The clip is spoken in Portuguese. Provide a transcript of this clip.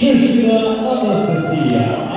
Shishira Anastasia.